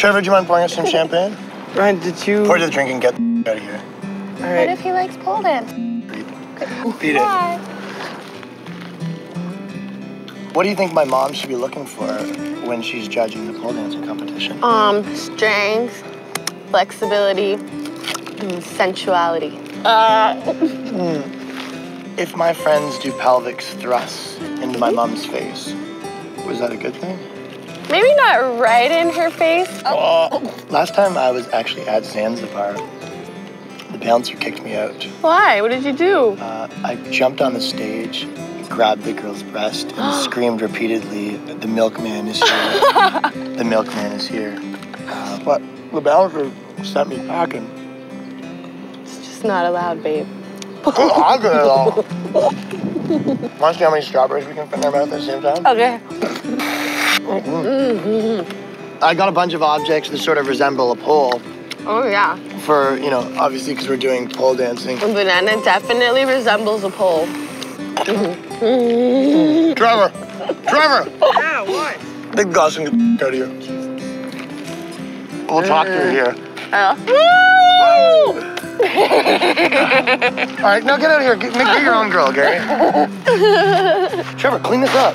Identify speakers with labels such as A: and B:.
A: Trevor, do you mind pouring us some champagne?
B: Ryan, did you?
A: Pour to the drink and get out of here.
B: All
C: What if he likes pole dance?
A: Beat it.
C: Bye.
A: What do you think my mom should be looking for when she's judging the pole dancing competition?
C: Um, strength, flexibility, and sensuality. Uh.
A: If my friends do pelvic thrusts into my mom's face, was that a good thing?
C: Maybe not right in her face.
A: Last time I was actually at Zanzibar, the bouncer kicked me out.
C: Why? What did you do?
A: Uh, I jumped on the stage, grabbed the girl's breast, and screamed repeatedly, "The milkman is here! the milkman is here!" Uh, but the bouncer sent me packing.
C: It's just not allowed, babe.
A: I'll get it all. Want to see how many strawberries we can fit in our mouth at the same time?
C: Okay.
A: I got a bunch of objects that sort of resemble a pole
C: Oh, yeah.
A: for, you know, obviously because we're doing pole dancing.
C: A banana definitely resembles a pole.
A: Trevor! Trevor!
B: Yeah, what?
A: Big Gus and get out of here. We'll talk to you here.
C: Uh,
A: All right, now get out of here. Get, make, get your own girl, Gary. Trevor, clean this up.